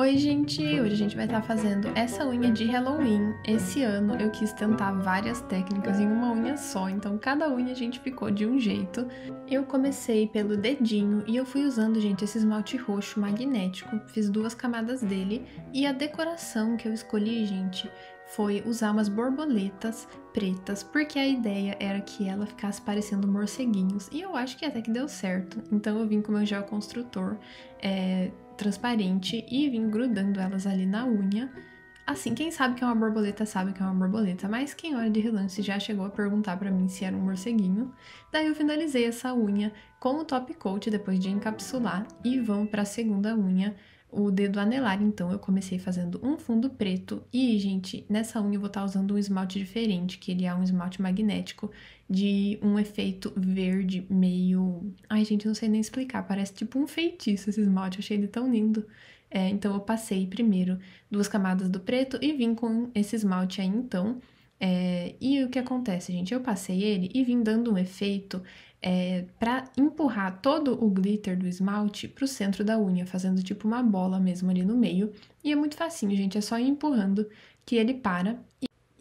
Oi, gente! Hoje a gente vai estar fazendo essa unha de Halloween. Esse ano eu quis tentar várias técnicas em uma unha só, então cada unha a gente ficou de um jeito. Eu comecei pelo dedinho e eu fui usando, gente, esse esmalte roxo magnético. Fiz duas camadas dele e a decoração que eu escolhi, gente, foi usar umas borboletas pretas, porque a ideia era que ela ficasse parecendo morceguinhos, e eu acho que até que deu certo. Então eu vim com meu gel construtor é, transparente e vim grudando elas ali na unha. Assim, quem sabe que é uma borboleta sabe que é uma borboleta, mas quem olha de relance já chegou a perguntar para mim se era um morceguinho. Daí eu finalizei essa unha com o top coat depois de encapsular e vamos para a segunda unha o dedo anelar, então eu comecei fazendo um fundo preto e, gente, nessa unha eu vou estar tá usando um esmalte diferente, que ele é um esmalte magnético de um efeito verde meio... Ai, gente, não sei nem explicar, parece tipo um feitiço esse esmalte, achei ele tão lindo. É, então eu passei primeiro duas camadas do preto e vim com esse esmalte aí, então. É, e o que acontece, gente? Eu passei ele e vim dando um efeito é, para empurrar todo o glitter do esmalte para o centro da unha, fazendo tipo uma bola mesmo ali no meio. E é muito facinho, gente, é só ir empurrando que ele para.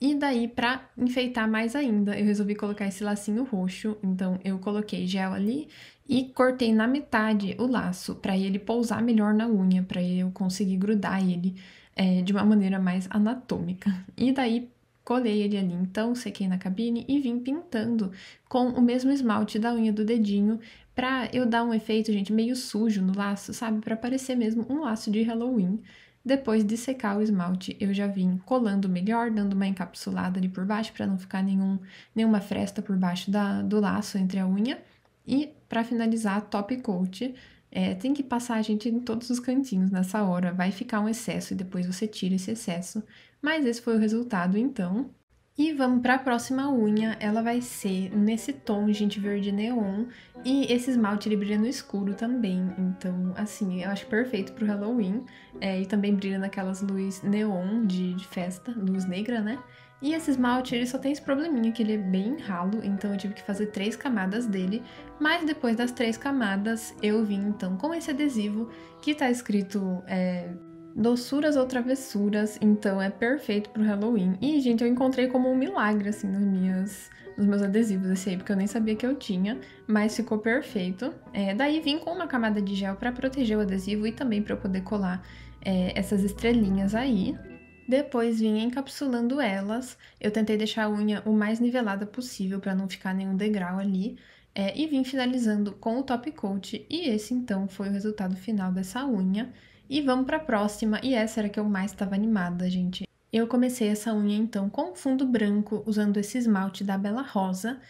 E daí, para enfeitar mais ainda, eu resolvi colocar esse lacinho roxo. Então, eu coloquei gel ali e cortei na metade o laço para ele pousar melhor na unha, para eu conseguir grudar ele é, de uma maneira mais anatômica. E daí, Colei ele ali então, sequei na cabine e vim pintando com o mesmo esmalte da unha do dedinho pra eu dar um efeito, gente, meio sujo no laço, sabe? Pra parecer mesmo um laço de Halloween. Depois de secar o esmalte, eu já vim colando melhor, dando uma encapsulada ali por baixo para não ficar nenhum, nenhuma fresta por baixo da, do laço entre a unha. E para finalizar, top coat. É, tem que passar a gente em todos os cantinhos nessa hora, vai ficar um excesso e depois você tira esse excesso mas esse foi o resultado então. E vamos para a próxima unha, ela vai ser nesse tom, gente, verde neon. E esse esmalte, ele brilha no escuro também, então, assim, eu acho perfeito pro Halloween. É, e também brilha naquelas luzes neon de, de festa, luz negra, né? E esse esmalte, ele só tem esse probleminha que ele é bem ralo, então eu tive que fazer três camadas dele. Mas depois das três camadas, eu vim então com esse adesivo que tá escrito é, doçuras ou travessuras, então é perfeito pro Halloween. E, gente, eu encontrei como um milagre, assim, nas minhas, nos meus adesivos esse aí, porque eu nem sabia que eu tinha, mas ficou perfeito. É, daí vim com uma camada de gel para proteger o adesivo e também para eu poder colar é, essas estrelinhas aí. Depois vim encapsulando elas. Eu tentei deixar a unha o mais nivelada possível para não ficar nenhum degrau ali. É, e vim finalizando com o top coat. E esse então foi o resultado final dessa unha. E vamos para a próxima, e essa era que eu mais estava animada, gente. Eu comecei essa unha então com fundo branco, usando esse esmalte da Bela Rosa.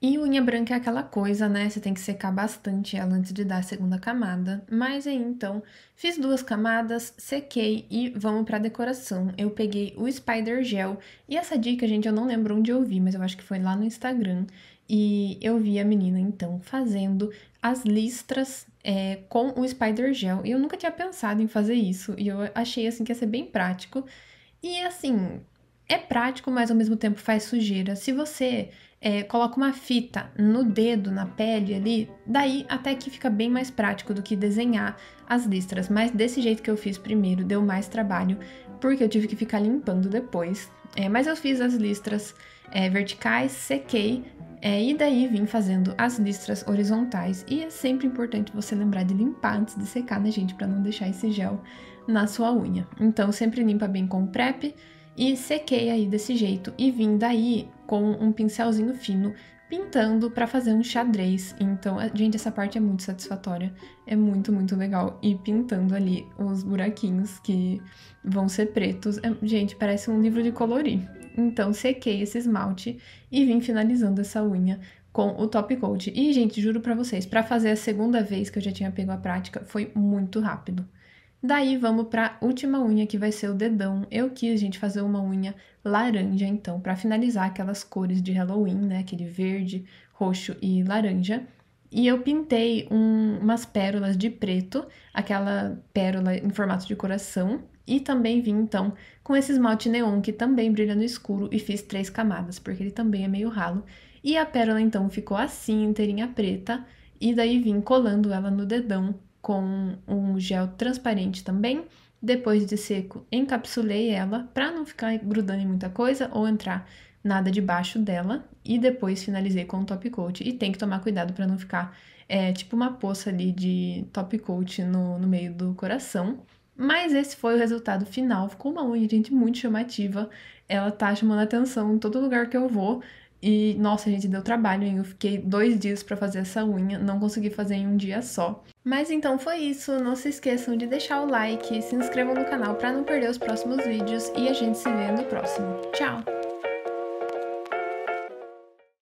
E unha branca é aquela coisa, né? Você tem que secar bastante ela antes de dar a segunda camada. Mas aí então, fiz duas camadas, sequei e vamos para decoração. Eu peguei o Spider Gel. E essa dica, gente, eu não lembro onde eu vi, mas eu acho que foi lá no Instagram. E eu vi a menina então fazendo as listras é, com o Spider Gel. E eu nunca tinha pensado em fazer isso. E eu achei assim que ia ser bem prático. E assim, é prático, mas ao mesmo tempo faz sujeira. Se você é, coloca uma fita no dedo, na pele ali, daí até que fica bem mais prático do que desenhar as listras. Mas desse jeito que eu fiz primeiro, deu mais trabalho, porque eu tive que ficar limpando depois. É, mas eu fiz as listras é, verticais, sequei, é, e daí vim fazendo as listras horizontais. E é sempre importante você lembrar de limpar antes de secar, né, gente? Para não deixar esse gel na sua unha. Então, sempre limpa bem com o prep e sequei aí desse jeito. E vim daí com um pincelzinho fino pintando para fazer um xadrez. Então, gente, essa parte é muito satisfatória. É muito, muito legal. E pintando ali os buraquinhos que vão ser pretos. É, gente, parece um livro de colorir. Então, sequei esse esmalte e vim finalizando essa unha com o top coat. E, gente, juro para vocês, para fazer a segunda vez que eu já tinha pego a prática, foi muito rápido. Daí vamos para última unha que vai ser o dedão. Eu quis, gente, fazer uma unha laranja, então, para finalizar aquelas cores de Halloween, né? Aquele verde, roxo e laranja. E eu pintei um, umas pérolas de preto, aquela pérola em formato de coração, e também vim, então, com esse esmalte neon que também brilha no escuro e fiz três camadas, porque ele também é meio ralo. E a pérola, então, ficou assim, inteirinha preta, e daí vim colando ela no dedão com um gel transparente também. Depois de seco, encapsulei ela para não ficar grudando em muita coisa ou entrar nada debaixo dela. E depois finalizei com o top coat. E tem que tomar cuidado para não ficar é, tipo uma poça ali de top coat no, no meio do coração. Mas esse foi o resultado final. Ficou uma unha, gente, muito chamativa. Ela tá chamando atenção em todo lugar que eu vou. E, nossa, gente, deu trabalho, hein? Eu fiquei dois dias para fazer essa unha, não consegui fazer em um dia só. Mas então foi isso, não se esqueçam de deixar o like, se inscrevam no canal para não perder os próximos vídeos e a gente se vê no próximo. Tchau!